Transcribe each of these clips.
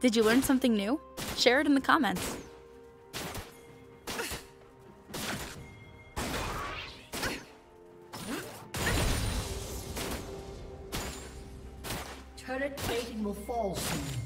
Did you learn something new? Share it in the comments. Turret plating will fall soon.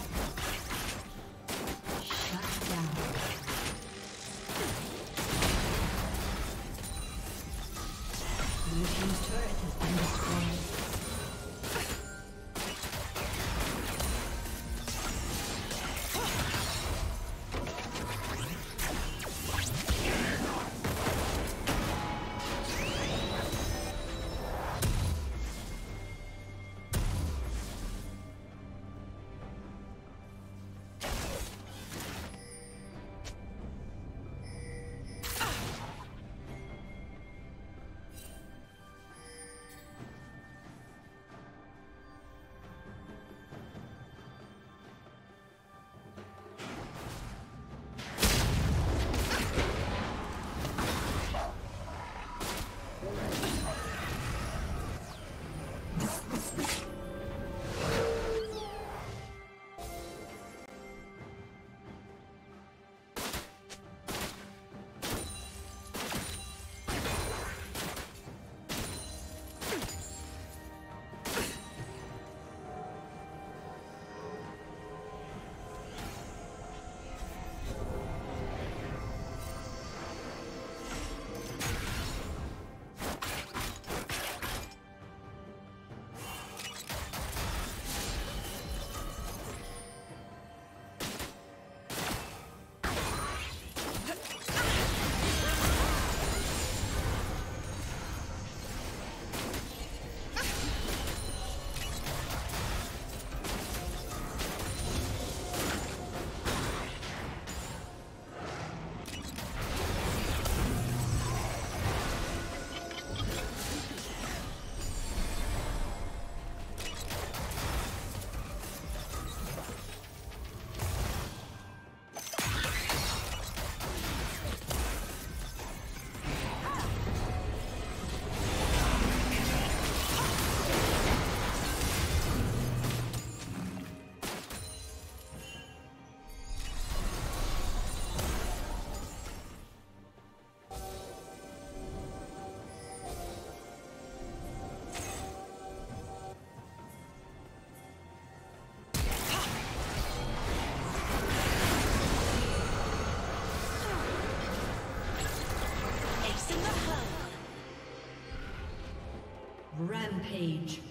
Rampage.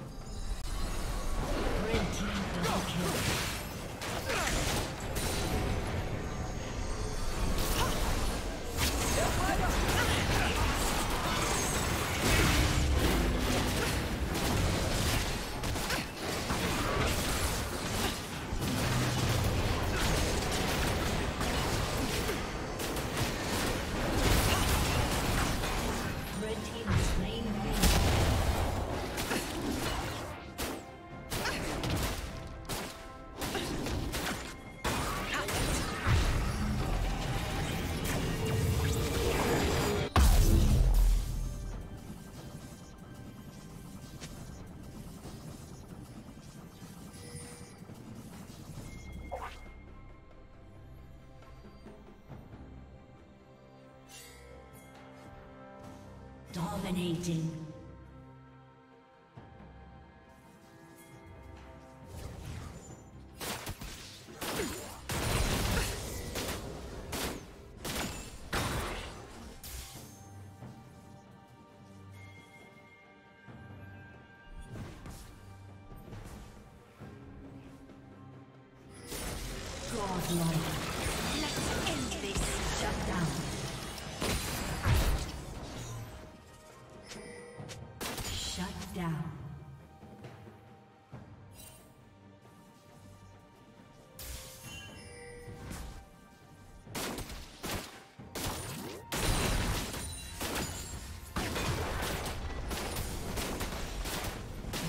Dominating.